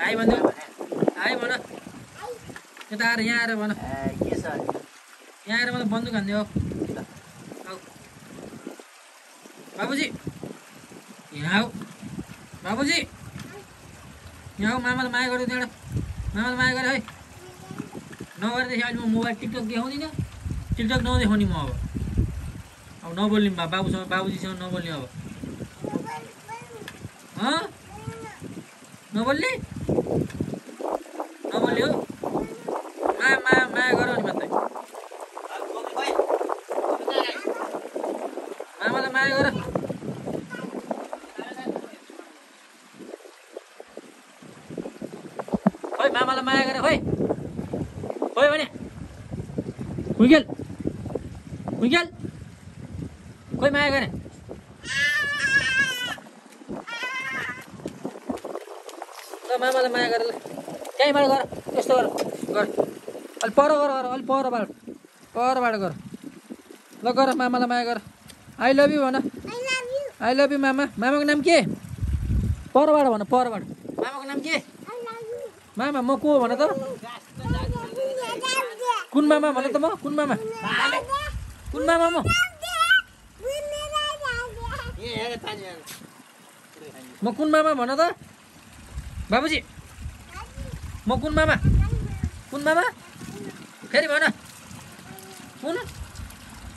High भन्नु high भन। यता आएर यहाँ आएर भन के छ यहाँ आएर मलाई बन्दुक हान्ने हो। बाबुजी। यहाँ आऊ। बाबुजी। यहाँ आऊ मामालाई माया गर्यो त्यहाँबाट। मामालाई माया गरेँ है। नगरेदेखि अहिले म मोबाइल टिकटक देखाउँदिनँ। टिकटक नदेखाउने म अब। अब नबोल्ने बा बाबुसँग बाबुजीसँग नबोल्ने अब। हँ? नबोल्ने? नबोल्ने हो? माया माया माया गर नि मात्रै। माया गर। खोइ मामालाई माया गर खोइ खोइ भने। हुइगेल। हुइगेल। खोइ माया गरे। ल मामालाई माया गर ल। त्यहीँबाट गर यस्तो गर गर। अलि पर गर गर अलि परबाट परबाट गर। ल गर मामालाई माया गर। आई लभ यु भन। आई लभ यु मामा। मामाको नाम के? परबाट भन परबाट मामाको नाम के? मामा म को हो भन त? कुन मामा भन त म? कुन मामा? कुन मामा म? म कुन मामा भन त? बाबुजी। म कुन मामा? कुन मामा? फेरि भन। कुन?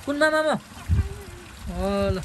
कुन मामा म? ल